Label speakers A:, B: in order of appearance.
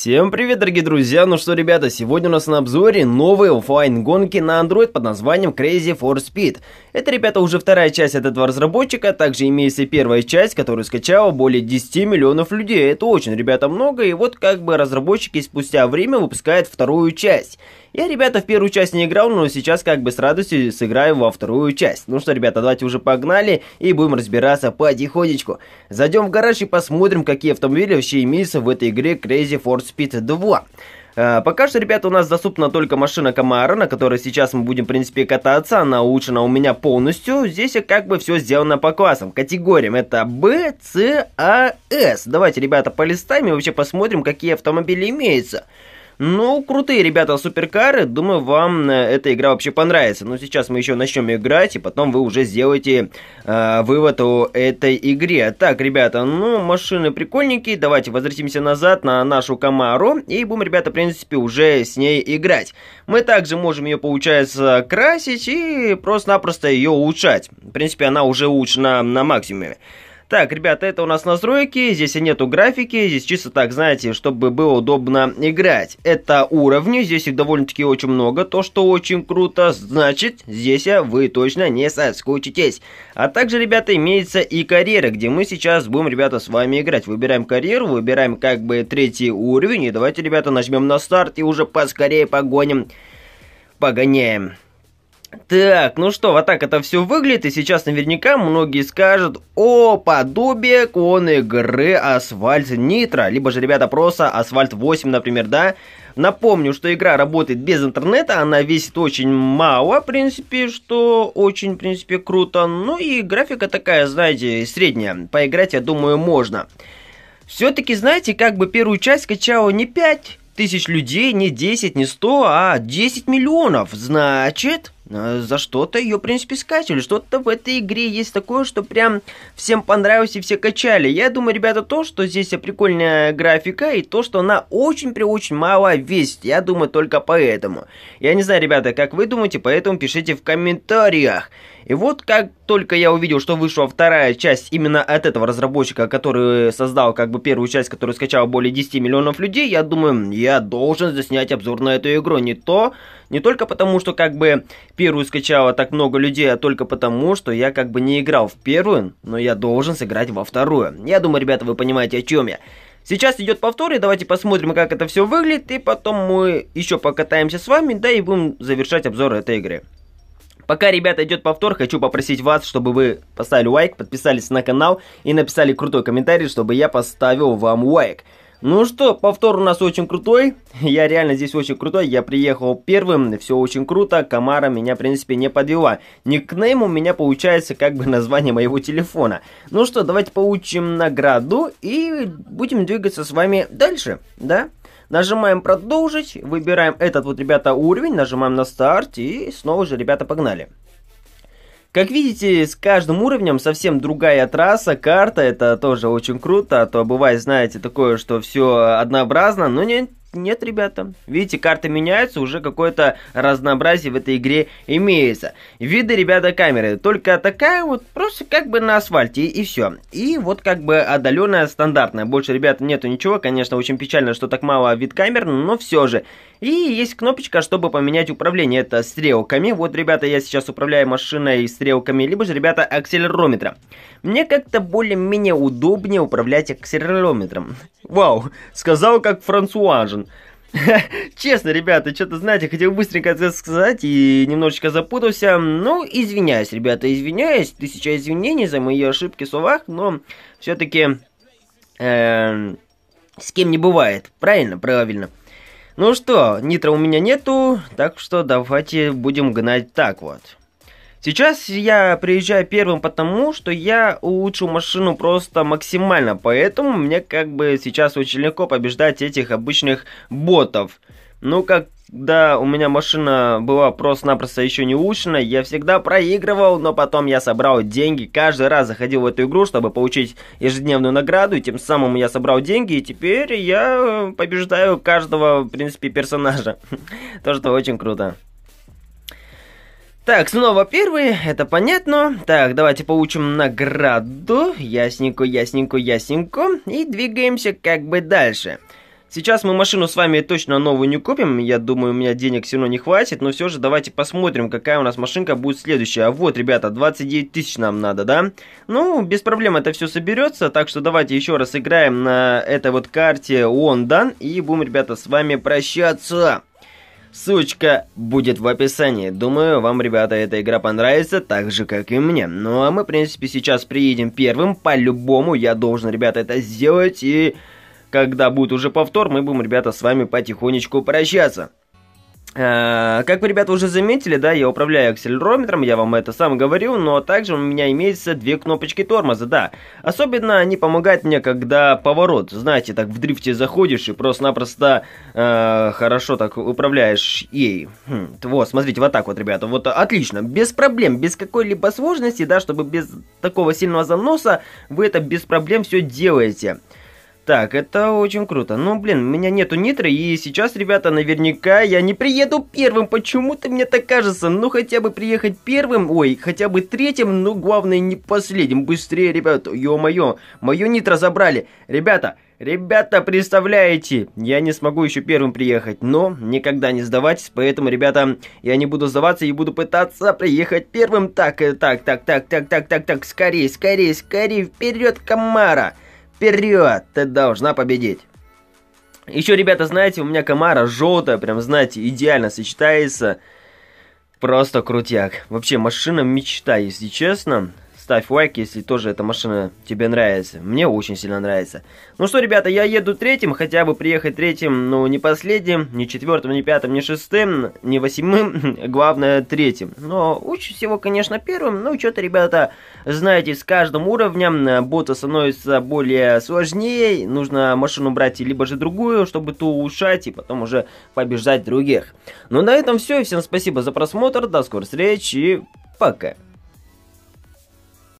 A: Всем привет, дорогие друзья! Ну что, ребята, сегодня у нас на обзоре новые оффлайн гонки на Android под названием Crazy for Speed. Это, ребята, уже вторая часть от этого разработчика, также имеется первая часть, которую скачало более 10 миллионов людей. Это очень, ребята, много, и вот как бы разработчики спустя время выпускают вторую часть. Я, ребята, в первую часть не играл, но сейчас как бы с радостью сыграю во вторую часть. Ну что, ребята, давайте уже погнали и будем разбираться потихонечку. Зайдем в гараж и посмотрим, какие автомобили вообще имеются в этой игре Crazy for Speed 2. Uh, пока что, ребята, у нас доступна только машина Камара, на которой сейчас мы будем, в принципе, кататься. Она улучшена у меня полностью. Здесь как бы все сделано по классам, категориям. Это B, C, A, S. Давайте, ребята, полистаем и вообще посмотрим, какие автомобили имеются. Ну, крутые ребята суперкары, думаю, вам э, эта игра вообще понравится. Но сейчас мы еще начнем играть, и потом вы уже сделаете э, вывод о этой игре. Так, ребята, ну, машины прикольненькие, давайте возвратимся назад на нашу Камару, и будем, ребята, в принципе, уже с ней играть. Мы также можем ее, получается, красить и просто-напросто ее улучшать. В принципе, она уже улучшена на максимуме. Так, ребята, это у нас настройки, здесь нету графики, здесь чисто так, знаете, чтобы было удобно играть. Это уровни, здесь их довольно-таки очень много, то, что очень круто, значит, здесь вы точно не соскучитесь. А также, ребята, имеется и карьера, где мы сейчас будем, ребята, с вами играть. Выбираем карьеру, выбираем как бы третий уровень, и давайте, ребята, нажмем на старт и уже поскорее погоним, погоняем. Так, ну что, вот так это все выглядит, и сейчас наверняка многие скажут о подобие клон игры Асфальт Нитро, либо же, ребята, просто Асфальт 8, например, да? Напомню, что игра работает без интернета, она весит очень мало, в принципе, что очень, в принципе, круто. Ну и графика такая, знаете, средняя, поиграть, я думаю, можно. Все-таки, знаете, как бы первую часть скачала не 5 тысяч людей, не 10, не 100, а 10 миллионов. Значит, за что-то ее, в принципе, скачивали. Что-то в этой игре есть такое, что прям всем понравилось и все качали. Я думаю, ребята, то, что здесь прикольная графика и то, что она очень при очень мало весит. Я думаю, только поэтому. Я не знаю, ребята, как вы думаете, поэтому пишите в комментариях. И вот как только я увидел, что вышла вторая часть именно от этого разработчика, который создал как бы первую часть, которую скачал более 10 миллионов людей, я думаю, я должен заснять обзор на эту игру. Не то, не только потому, что как бы первую скачало так много людей, а только потому, что я как бы не играл в первую, но я должен сыграть во вторую. Я думаю, ребята, вы понимаете, о чем я. Сейчас идет повтор, и давайте посмотрим, как это все выглядит, и потом мы еще покатаемся с вами, да и будем завершать обзор этой игры. Пока, ребята, идет повтор, хочу попросить вас, чтобы вы поставили лайк, подписались на канал и написали крутой комментарий, чтобы я поставил вам лайк. Ну что, повтор у нас очень крутой. Я реально здесь очень крутой. Я приехал первым, все очень круто. Камара меня, в принципе, не подвела. Никнейм у меня получается как бы название моего телефона. Ну что, давайте получим награду и будем двигаться с вами дальше, да? Нажимаем продолжить, выбираем этот вот, ребята, уровень, нажимаем на старт и снова же, ребята, погнали. Как видите, с каждым уровнем совсем другая трасса, карта, это тоже очень круто, а то бывает, знаете, такое, что все однообразно, но не, нет, ребята. Видите, карты меняются, уже какое-то разнообразие в этой игре имеется. Виды, ребята, камеры. Только такая вот, просто как бы на асфальте, и, и все. И вот как бы отдаленная, стандартная. Больше, ребята, нету ничего. Конечно, очень печально, что так мало вид камер, но все же. И есть кнопочка, чтобы поменять управление. Это стрелками. Вот, ребята, я сейчас управляю машиной стрелками, либо же, ребята, акселерометра. Мне как-то более-менее удобнее управлять акселерометром. Вау, сказал как франсуажен. Честно, ребята, что-то, знаете, хотел быстренько это сказать и немножечко запутался. Ну, извиняюсь, ребята, извиняюсь. Тысяча извинений за мои ошибки в словах, но все-таки э, с кем не бывает. Правильно, правильно. Ну что, нитро у меня нету, так что давайте будем гнать так вот. Сейчас я приезжаю первым потому, что я улучшил машину просто максимально, поэтому мне как бы сейчас очень легко побеждать этих обычных ботов. Ну, когда у меня машина была просто-напросто еще не улучшена, я всегда проигрывал, но потом я собрал деньги, каждый раз заходил в эту игру, чтобы получить ежедневную награду, и тем самым я собрал деньги, и теперь я побеждаю каждого, в принципе, персонажа. То, что очень круто. Так, снова первый, это понятно. Так, давайте получим награду. Ясненько, ясненько, ясненько. И двигаемся как бы дальше. Сейчас мы машину с вами точно новую не купим, я думаю, у меня денег все равно не хватит, но все же давайте посмотрим, какая у нас машинка будет следующая. А вот, ребята, 29 тысяч нам надо, да? Ну, без проблем это все соберется, так что давайте еще раз играем на этой вот карте Ондан и будем, ребята, с вами прощаться. Ссылочка будет в описании. Думаю, вам, ребята, эта игра понравится, так же, как и мне. Ну, а мы, в принципе, сейчас приедем первым. По-любому я должен, ребята, это сделать. И когда будет уже повтор, мы будем, ребята, с вами потихонечку прощаться. А, как вы, ребята, уже заметили, да, я управляю акселерометром, я вам это сам говорил, но также у меня имеется две кнопочки тормоза, да. Особенно они помогают мне, когда поворот, знаете, так в дрифте заходишь и просто-напросто э, хорошо так управляешь ей. Хм, вот, смотрите, вот так вот, ребята, вот отлично, без проблем, без какой-либо сложности, да, чтобы без такого сильного заноса вы это без проблем все делаете. Так, это очень круто. Ну, блин, у меня нету нитры, и сейчас, ребята, наверняка я не приеду первым. Почему-то мне так кажется. Ну, хотя бы приехать первым, ой, хотя бы третьим, но главное не последним. Быстрее, ребята, ё-моё, мою нитро забрали. Ребята, Ребята, представляете, я не смогу еще первым приехать, но никогда не сдавайтесь, поэтому, ребята, я не буду сдаваться и буду пытаться приехать первым. Так, так, так, так, так, так, так, так, скорее, скорее, скорее, вперед, Камара! Вперед! Ты должна победить! Еще, ребята, знаете, у меня комара желтая, прям, знаете, идеально сочетается. Просто крутяк. Вообще, машина мечта, если честно ставь лайк, если тоже эта машина тебе нравится. Мне очень сильно нравится. Ну что, ребята, я еду третьим, хотя бы приехать третьим, но не последним, не четвертым, не пятым, не шестым, не восьмым, главное третьим. Но лучше всего, конечно, первым, ну что-то, ребята, знаете, с каждым уровнем бота становится более сложнее, нужно машину брать либо же другую, чтобы ту улучшать и потом уже побеждать других. Ну на этом все, всем спасибо за просмотр, до скорых встреч и пока.